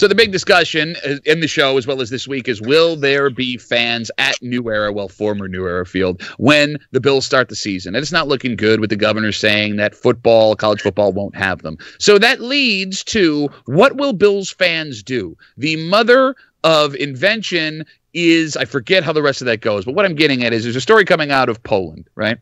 So the big discussion uh, in the show, as well as this week, is will there be fans at New Era, well, former New Era Field, when the Bills start the season? And it's not looking good with the governor saying that football, college football, won't have them. So that leads to what will Bills fans do? The mother of invention is I forget how the rest of that goes, but what I'm getting at is there's a story coming out of Poland, right?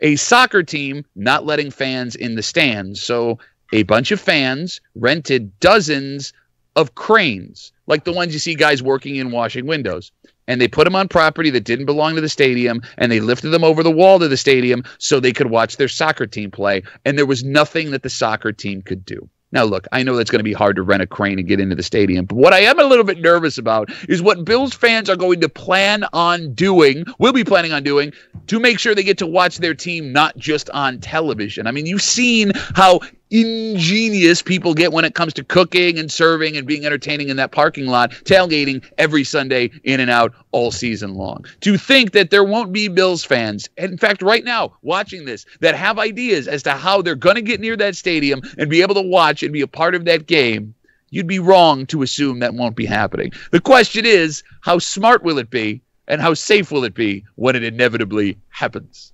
A soccer team not letting fans in the stands. So a bunch of fans rented dozens of cranes, like the ones you see guys working in washing windows. And they put them on property that didn't belong to the stadium, and they lifted them over the wall to the stadium so they could watch their soccer team play. And there was nothing that the soccer team could do. Now, look, I know that's going to be hard to rent a crane and get into the stadium, but what I am a little bit nervous about is what Bills fans are going to plan on doing, will be planning on doing, to make sure they get to watch their team not just on television. I mean, you've seen how ingenious people get when it comes to cooking and serving and being entertaining in that parking lot, tailgating every Sunday in and out all season long. To think that there won't be Bills fans, in fact, right now, watching this, that have ideas as to how they're going to get near that stadium and be able to watch and be a part of that game, you'd be wrong to assume that won't be happening. The question is, how smart will it be and how safe will it be when it inevitably happens?